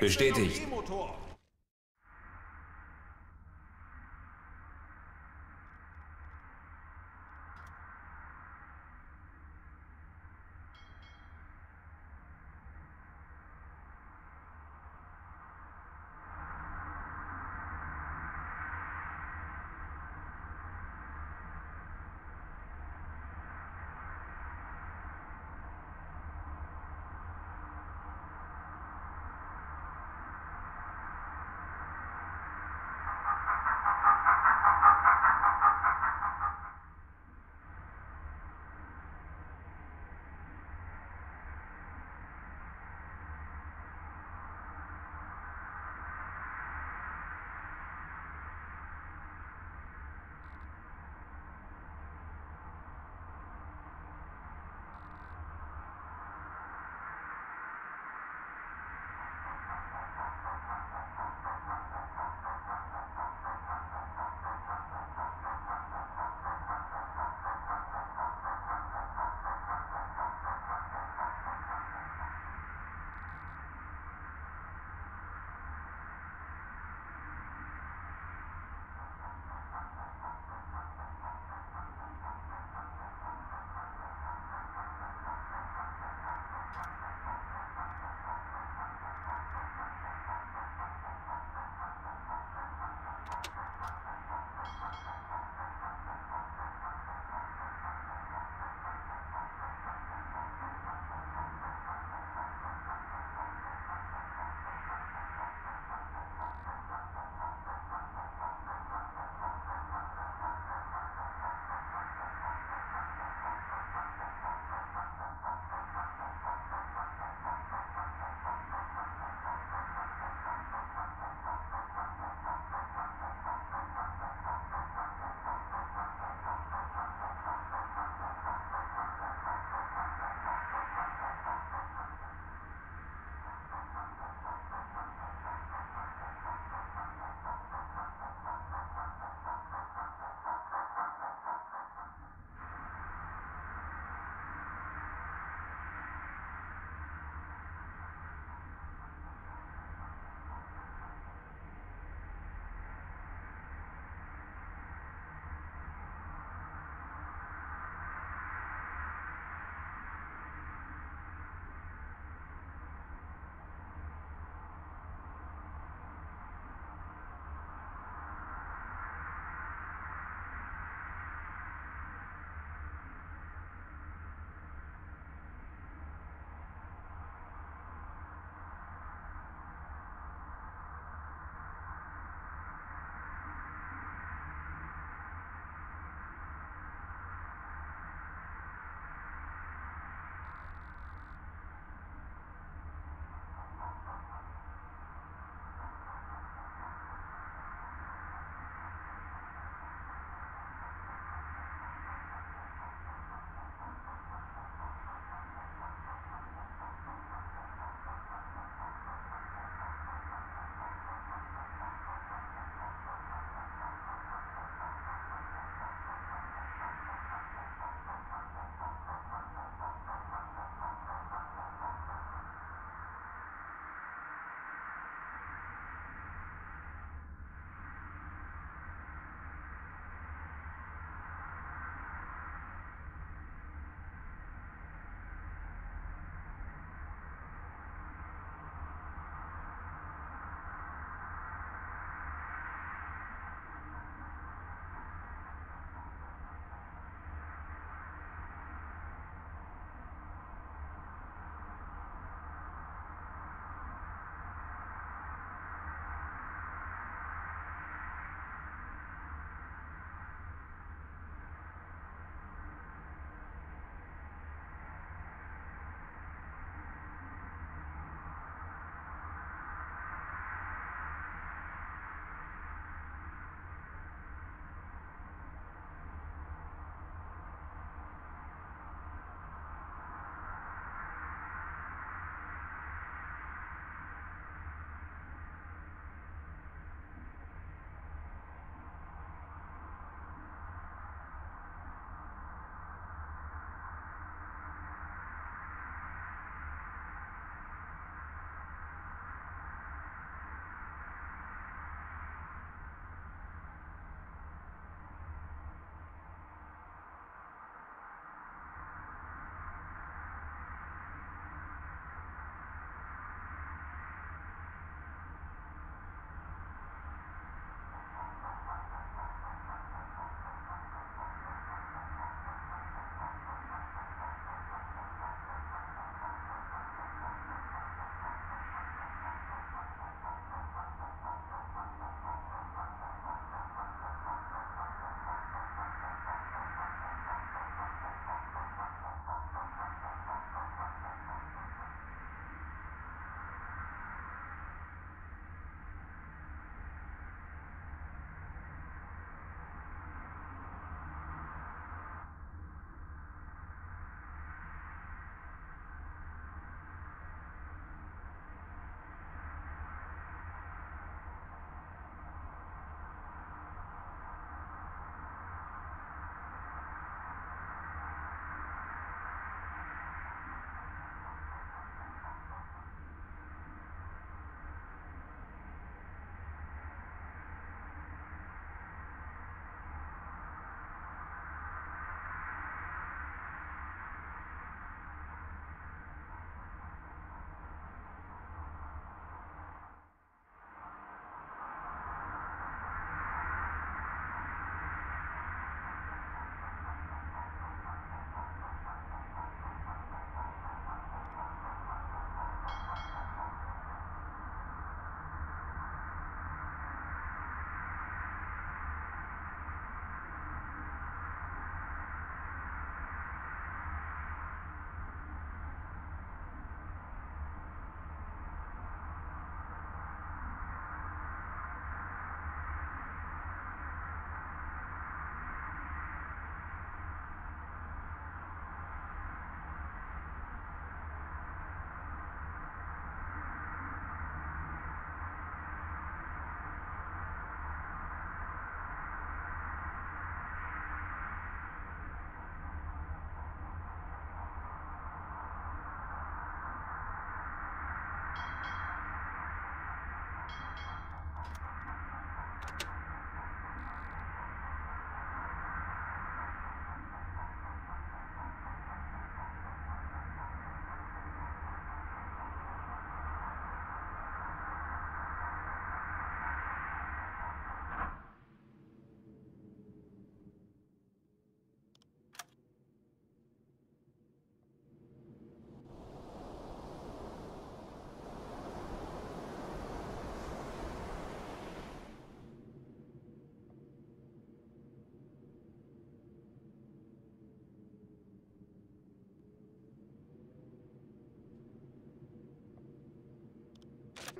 Bestätigt.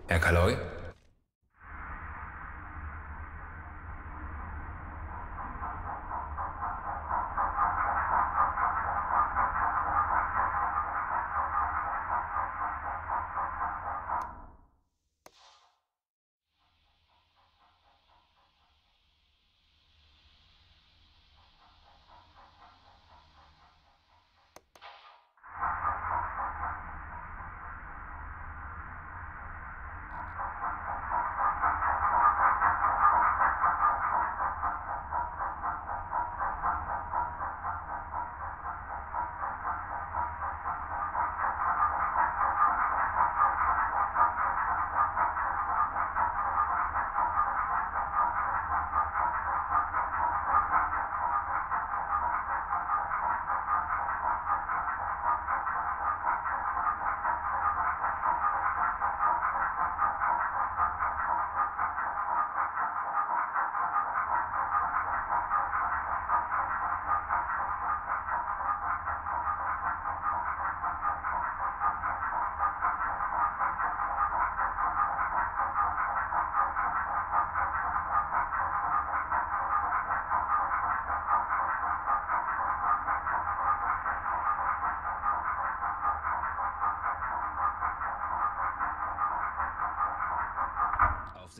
Herr Kaloy?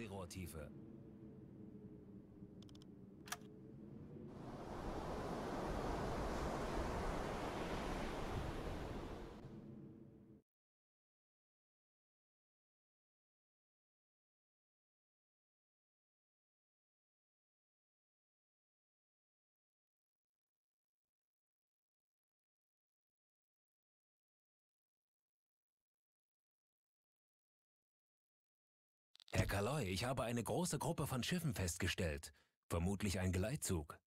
Seerohrtiefe. Kaloy, ich habe eine große Gruppe von Schiffen festgestellt. Vermutlich ein Geleitzug.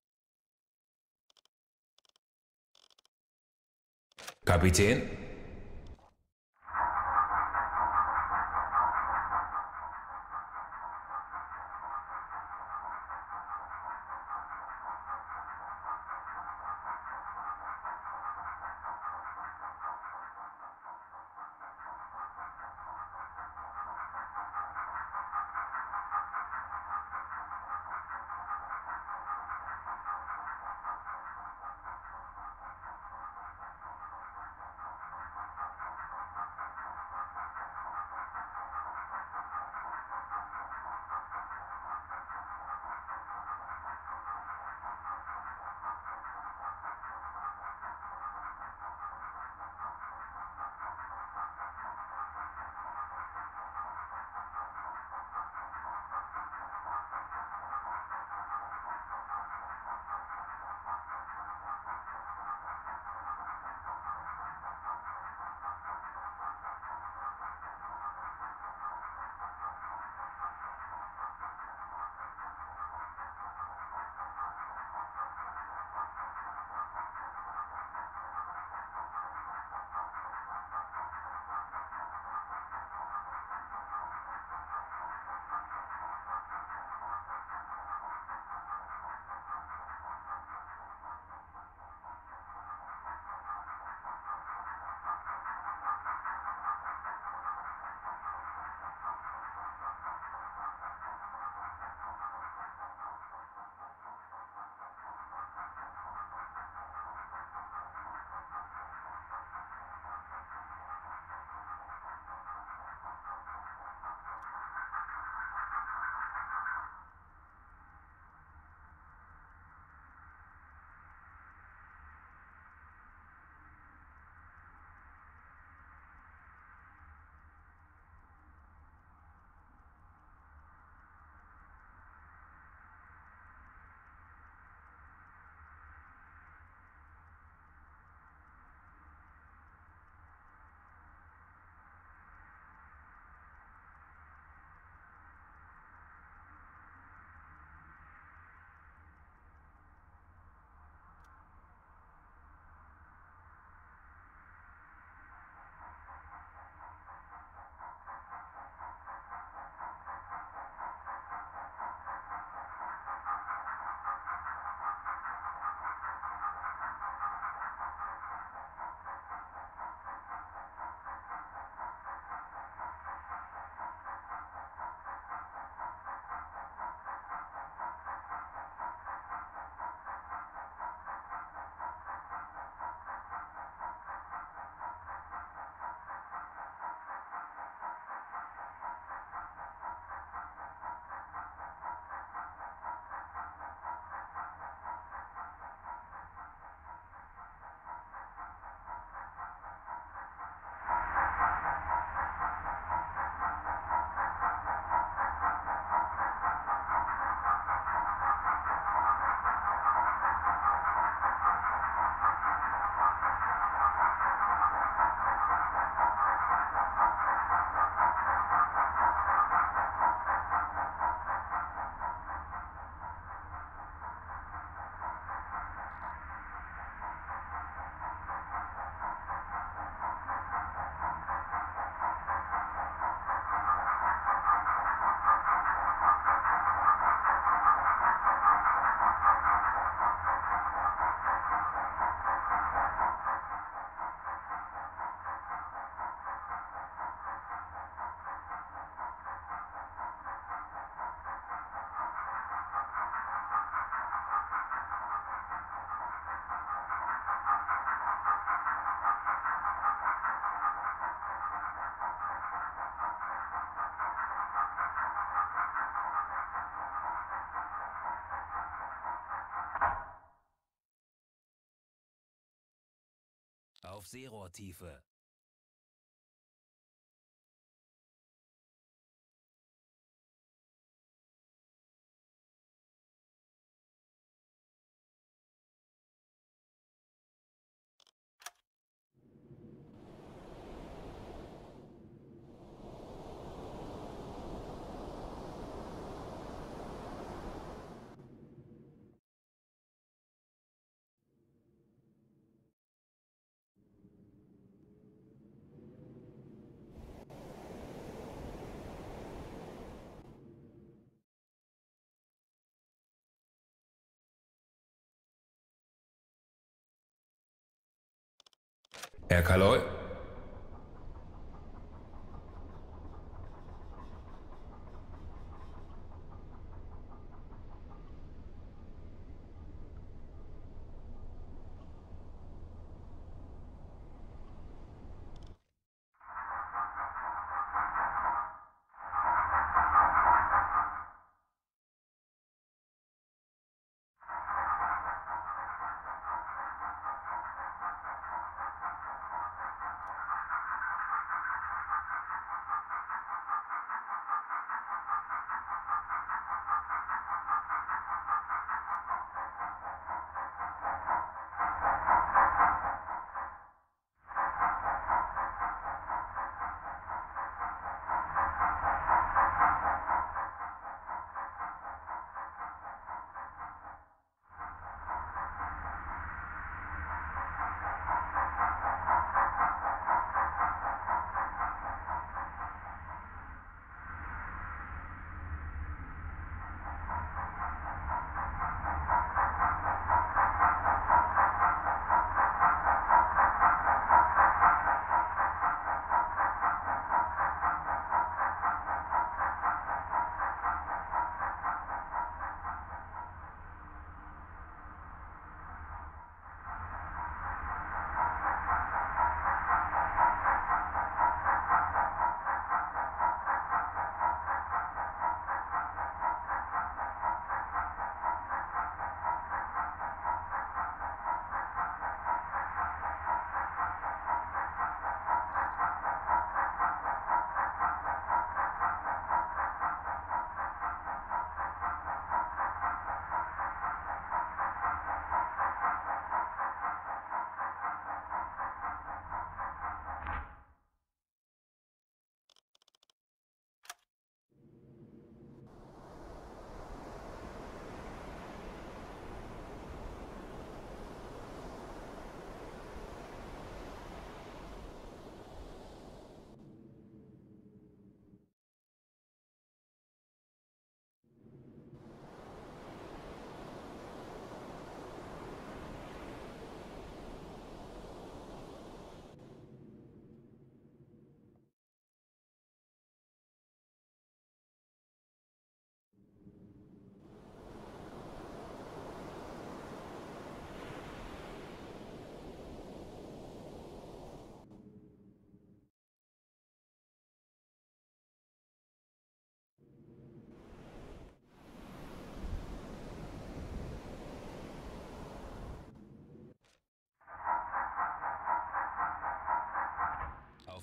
Kapitän? Auf Seerohrtiefe. Herr Kaloy?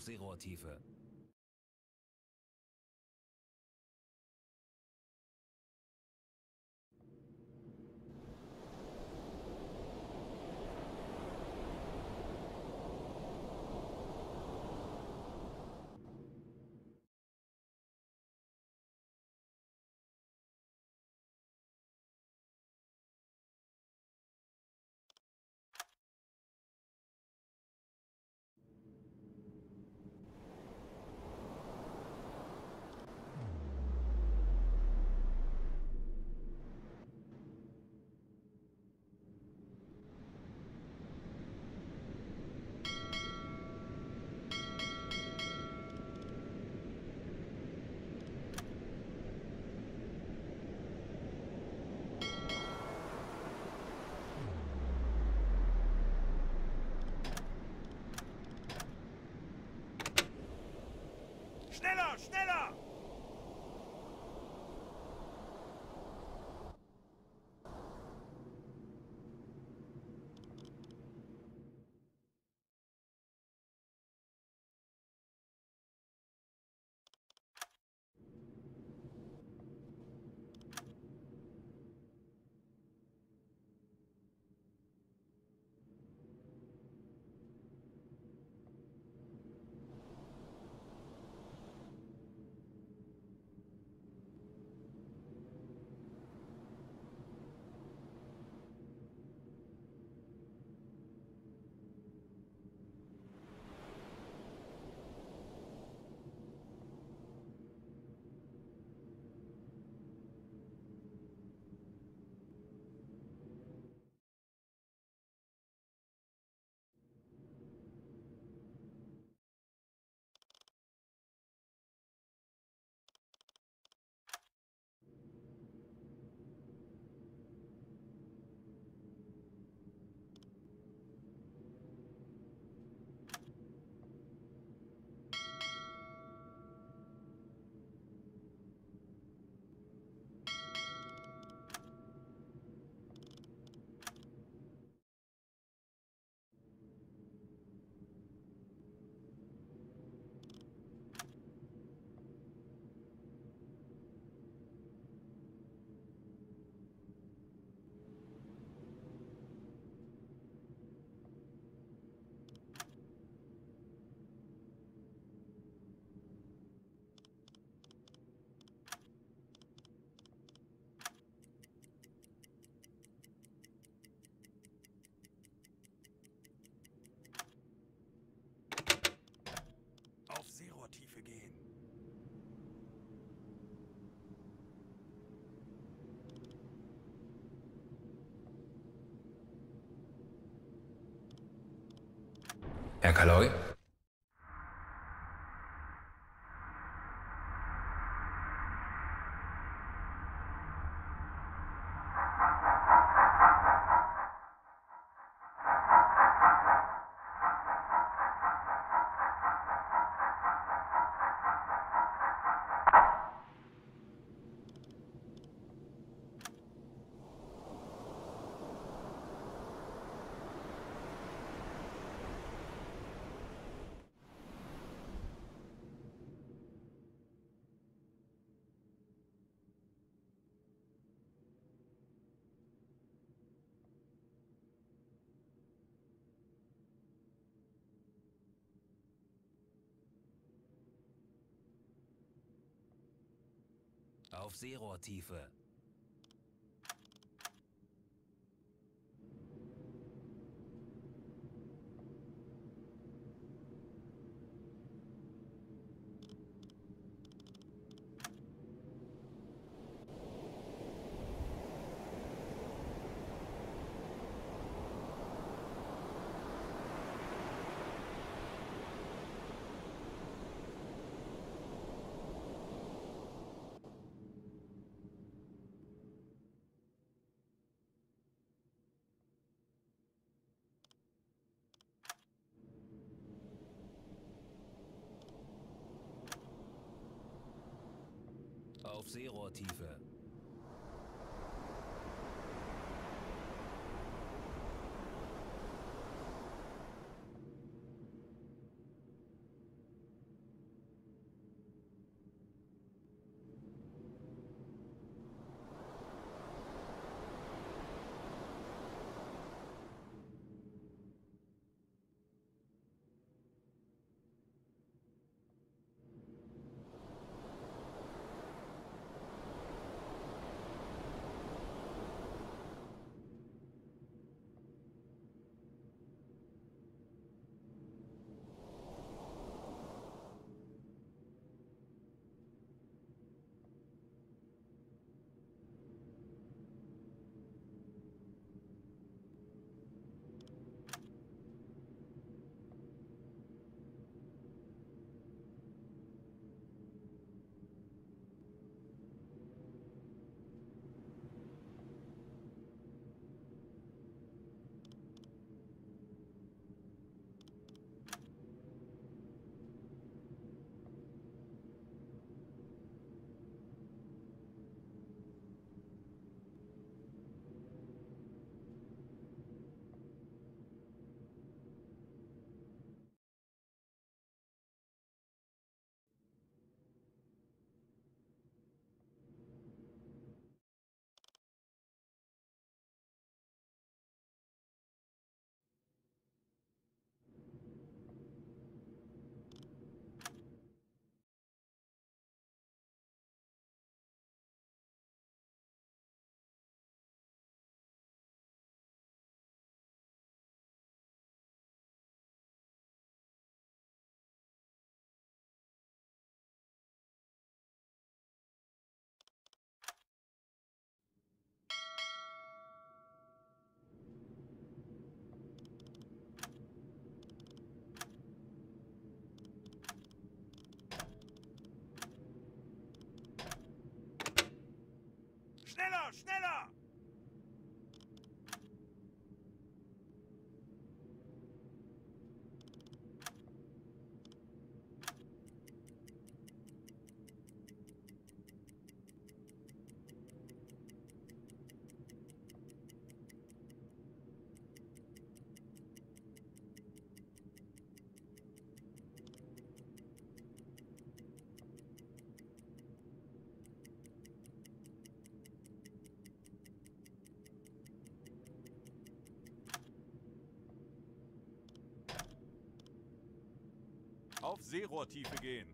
Seerohrtiefe. Schneller, schneller! Seerohrtiefe gehen. Herr Kaloy? Auf Seerohrtiefe. Auf Seerohrtiefe. Schneller! Auf Seerohrtiefe gehen.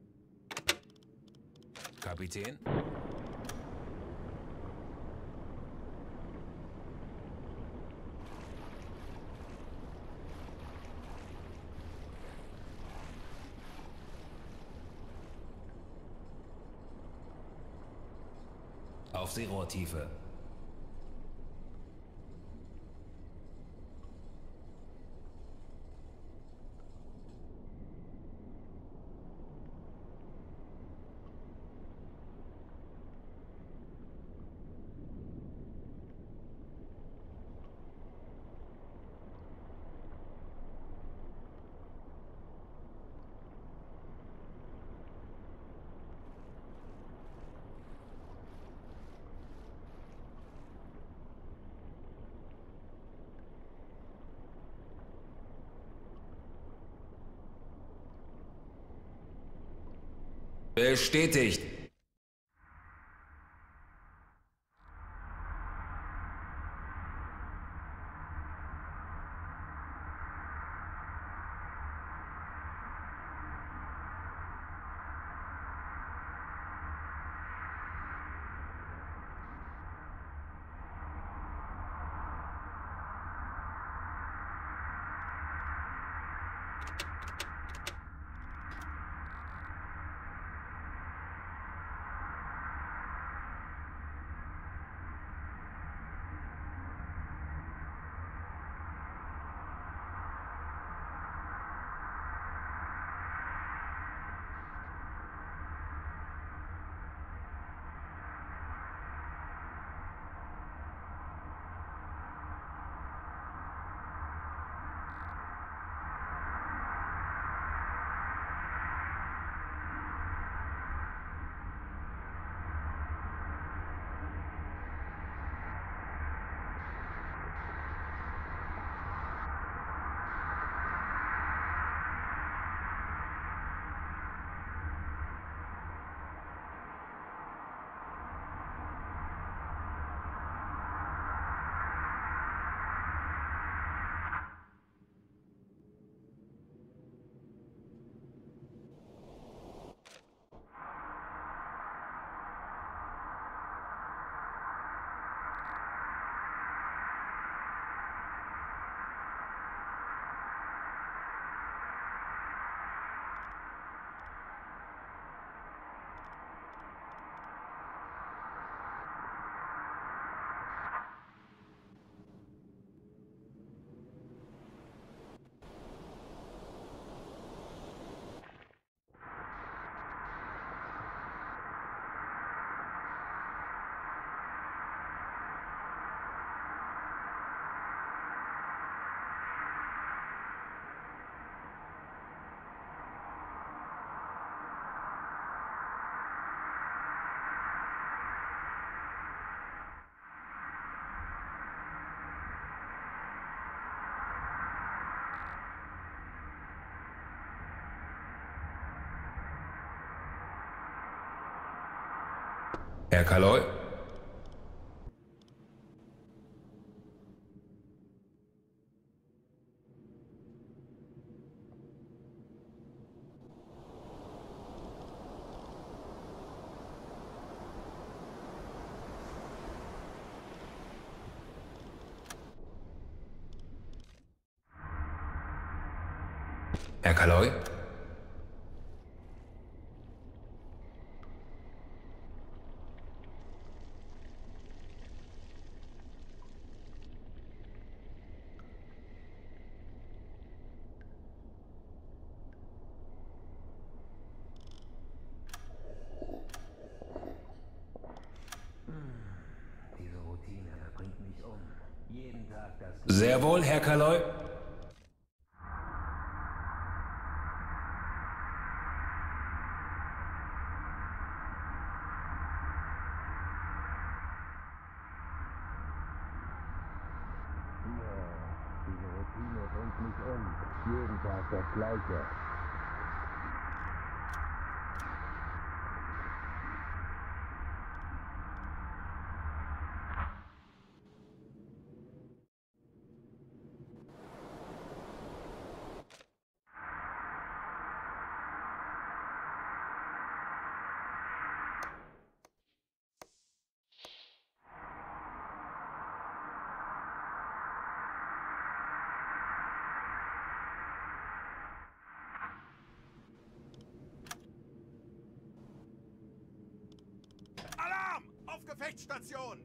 Kapitän? Auf Seerohrtiefe. Bestätigt. Herr Kaloy? Sehr wohl, Herr Kaloy. Diese Gefechtsstation!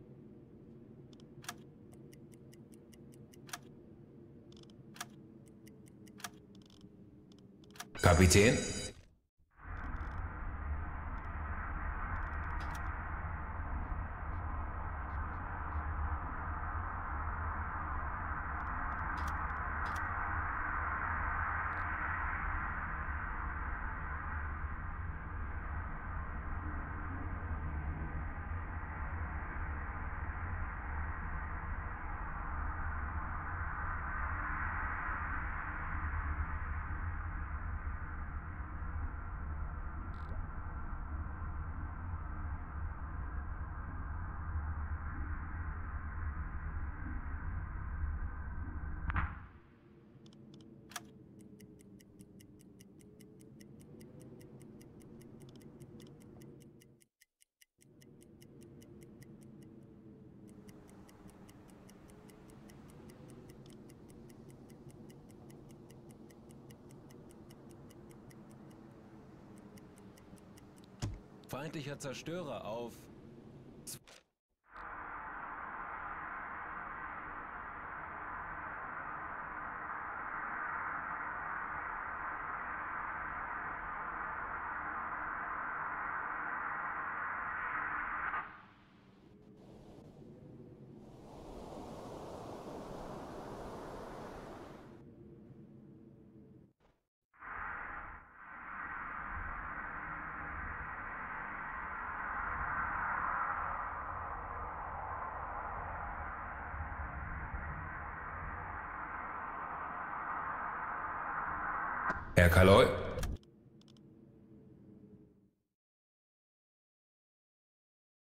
Kapitän? Feindlicher Zerstörer auf. Herr Kaloy?